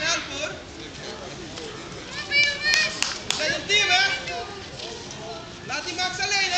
helpen hoor. Een team hè? Laat die Max alleen?